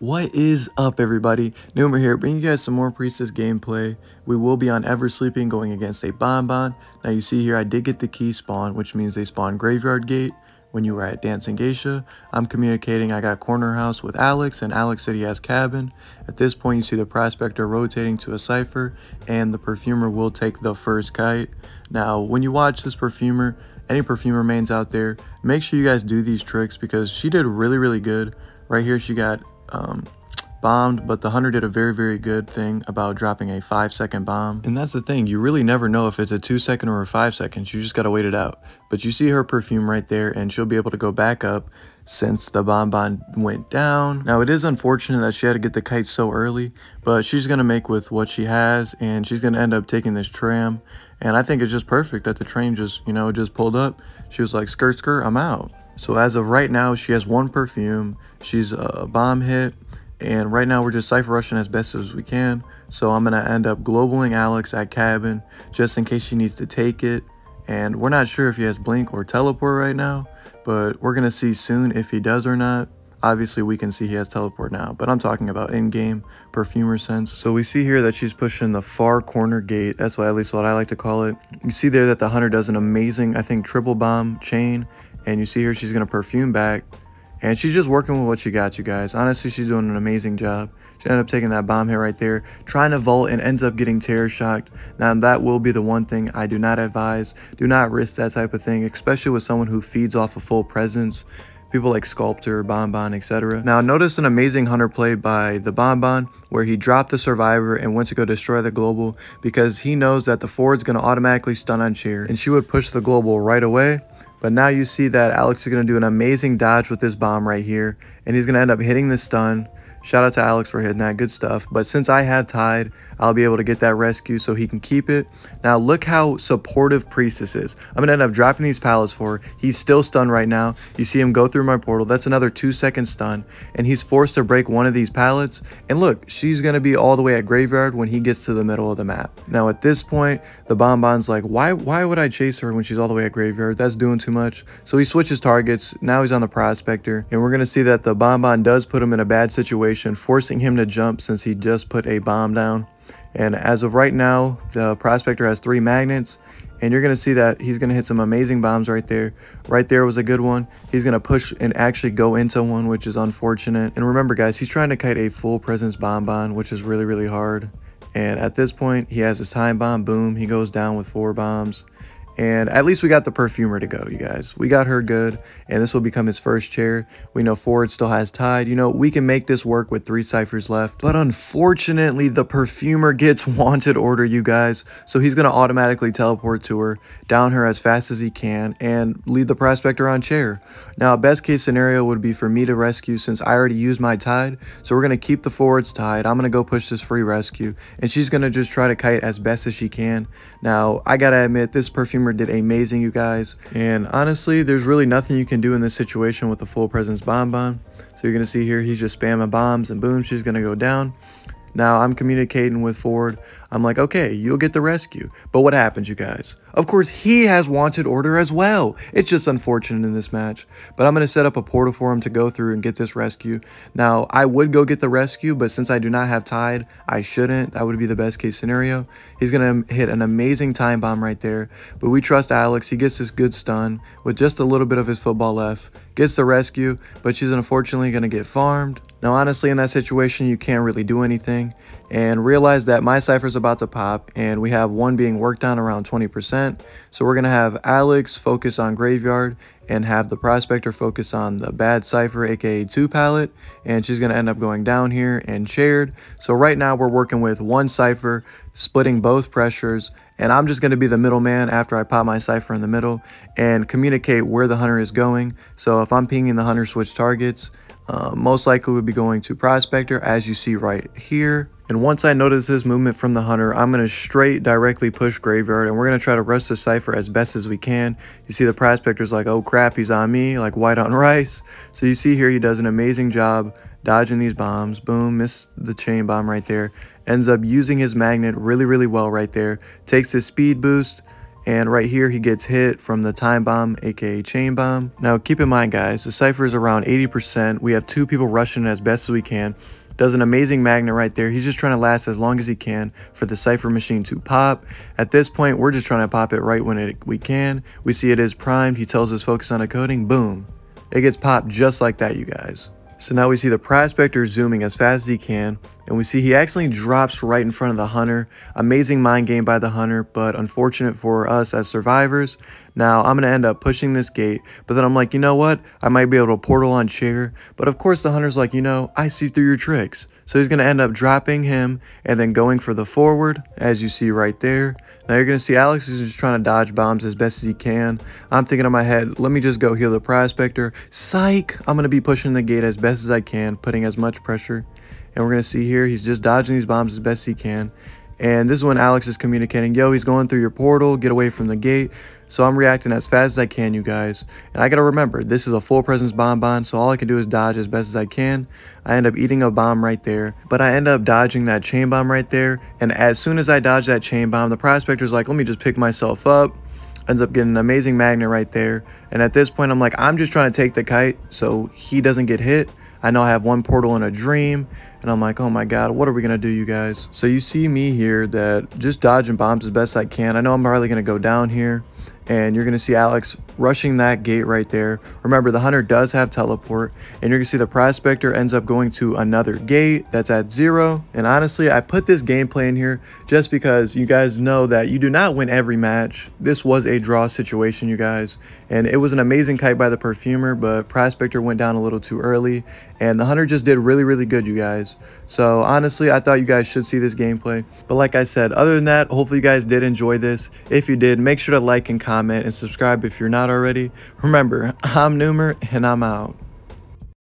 What is up everybody? Numer here, bringing you guys some more Priestess gameplay. We will be on Ever Sleeping going against a Bonbon. Now you see here I did get the key spawn, which means they spawn Graveyard Gate when you were at Dancing Geisha. I'm communicating I got Corner House with Alex, and Alex said he has Cabin. At this point you see the Prospector rotating to a Cypher, and the Perfumer will take the first kite. Now when you watch this Perfumer, any Perfumer mains out there, make sure you guys do these tricks because she did really really good. Right here she got um, bombed, but the hunter did a very, very good thing about dropping a five second bomb. And that's the thing, you really never know if it's a two second or a five seconds, you just gotta wait it out. But you see her perfume right there and she'll be able to go back up since the bonbon went down. Now it is unfortunate that she had to get the kite so early, but she's gonna make with what she has and she's gonna end up taking this tram. And I think it's just perfect that the train just, you know, just pulled up. She was like, skirt, skirt, I'm out. So as of right now, she has one perfume. She's a bomb hit. And right now we're just Cypher rushing as best as we can. So I'm going to end up globaling Alex at cabin just in case she needs to take it. And we're not sure if he has blink or teleport right now. But we're going to see soon if he does or not. Obviously, we can see he has teleport now, but I'm talking about in-game perfumer sense. So we see here that she's pushing the far corner gate. That's what at least what I like to call it. You see there that the hunter does an amazing, I think, triple bomb chain and you see here, she's going to perfume back. And she's just working with what she got, you guys. Honestly, she's doing an amazing job. She ended up taking that bomb hit right there, trying to vault and ends up getting terror shocked. Now, that will be the one thing I do not advise. Do not risk that type of thing, especially with someone who feeds off a full presence. People like Sculptor, Bonbon, etc. Now, notice an amazing hunter play by the Bonbon where he dropped the Survivor and went to go destroy the Global because he knows that the forward's going to automatically stun on Cheer And she would push the Global right away but now you see that Alex is going to do an amazing dodge with this bomb right here. And he's going to end up hitting the stun. Shout out to Alex for hitting that. Good stuff. But since I have Tide, I'll be able to get that rescue so he can keep it. Now, look how supportive Priestess is. I'm going to end up dropping these pallets for. He's still stunned right now. You see him go through my portal. That's another two-second stun. And he's forced to break one of these pallets. And look, she's going to be all the way at Graveyard when he gets to the middle of the map. Now, at this point, the Bonbon's like, why, why would I chase her when she's all the way at Graveyard? That's doing too much. So he switches targets. Now he's on the Prospector. And we're going to see that the Bonbon does put him in a bad situation, forcing him to jump since he just put a bomb down. And as of right now, the Prospector has three magnets. And you're going to see that he's going to hit some amazing bombs right there. Right there was a good one. He's going to push and actually go into one, which is unfortunate. And remember, guys, he's trying to kite a full presence bomb bonbon, which is really, really hard. And at this point, he has his time bomb. Boom. He goes down with four bombs. And at least we got the perfumer to go, you guys. We got her good, and this will become his first chair. We know Ford still has Tide. You know, we can make this work with three ciphers left. But unfortunately, the perfumer gets wanted order, you guys. So he's going to automatically teleport to her, down her as fast as he can, and leave the prospector on chair. Now, best case scenario would be for me to rescue since I already used my Tide. So we're going to keep the forwards tied. I'm going to go push this free rescue, and she's going to just try to kite as best as she can. Now, I got to admit, this perfumer did amazing, you guys. And honestly, there's really nothing you can do in this situation with the full presence bonbon. So you're going to see here, he's just spamming bombs and boom, she's going to go down. Now I'm communicating with Ford. I'm like, okay, you'll get the rescue. But what happens, you guys? Of course, he has wanted order as well. It's just unfortunate in this match. But I'm going to set up a portal for him to go through and get this rescue. Now, I would go get the rescue, but since I do not have Tide, I shouldn't. That would be the best case scenario. He's going to hit an amazing time bomb right there. But we trust Alex. He gets this good stun with just a little bit of his football left. Gets the rescue, but she's unfortunately going to get farmed. Now, honestly, in that situation, you can't really do anything. And realize that my cipher is about to pop, and we have one being worked on around 20%. So we're going to have Alex focus on Graveyard and have the Prospector focus on the bad cipher, aka 2 pallet And she's going to end up going down here and shared. So right now, we're working with one cipher, splitting both pressures. And I'm just going to be the middleman after I pop my cipher in the middle and communicate where the hunter is going. So if I'm pinging the hunter switch targets, uh, most likely we'd be going to Prospector as you see right here. And once I notice this movement from the hunter, I'm going to straight directly push Graveyard and we're going to try to rush the Cypher as best as we can. You see the Prospector's like, oh crap, he's on me, like white on rice. So you see here he does an amazing job dodging these bombs. Boom, missed the chain bomb right there. Ends up using his magnet really, really well right there. Takes his speed boost and right here he gets hit from the time bomb aka chain bomb. Now keep in mind guys, the Cypher is around 80%, we have two people rushing as best as we can, does an amazing magnet right there. He's just trying to last as long as he can for the Cypher machine to pop. At this point, we're just trying to pop it right when it, we can. We see it is primed. He tells us focus on a coding. Boom. It gets popped just like that, you guys. So now we see the prospector zooming as fast as he can, and we see he accidentally drops right in front of the hunter. Amazing mind game by the hunter, but unfortunate for us as survivors. Now I'm going to end up pushing this gate, but then I'm like, you know what? I might be able to portal on chair, but of course the hunter's like, you know, I see through your tricks. So he's going to end up dropping him and then going for the forward, as you see right there. Now you're going to see Alex is just trying to dodge bombs as best as he can. I'm thinking in my head, let me just go heal the prospector. Psych! I'm going to be pushing the gate as best as I can, putting as much pressure. And we're going to see here, he's just dodging these bombs as best he can. And this is when Alex is communicating, yo, he's going through your portal, get away from the gate. So I'm reacting as fast as I can, you guys. And I gotta remember, this is a full presence bonbon, so all I can do is dodge as best as I can. I end up eating a bomb right there, but I end up dodging that chain bomb right there. And as soon as I dodge that chain bomb, the prospector's like, let me just pick myself up. Ends up getting an amazing magnet right there. And at this point, I'm like, I'm just trying to take the kite so he doesn't get hit. I know I have one portal in a dream, and I'm like, oh my god, what are we to do, you guys? So you see me here that just dodging bombs as best I can. I know I'm going to go down here, and you're to see Alex rushing that gate right there. Remember, the hunter does have teleport, and you're to see the prospector ends up going to another gate that's at zero. And honestly, I put this gameplay in here just because you guys know that you do not win every match. This was a draw situation, you guys, and it was an amazing kite by the perfumer, but prospector went down a little too early, and the hunter just did really, really good, you guys. So honestly, I thought you guys should see this gameplay. But like I said, other than that, hopefully you guys did enjoy this. If you did, make sure to like and comment and subscribe if you're not already. Remember, I'm Numer and I'm out.